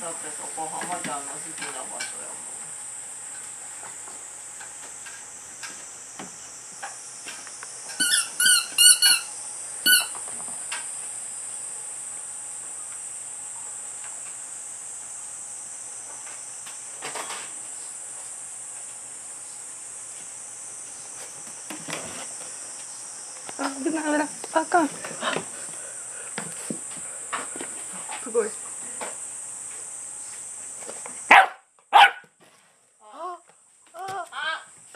だってそこ浜ちゃんの好きな場所やもん危ない危ない。あかん。すごいああ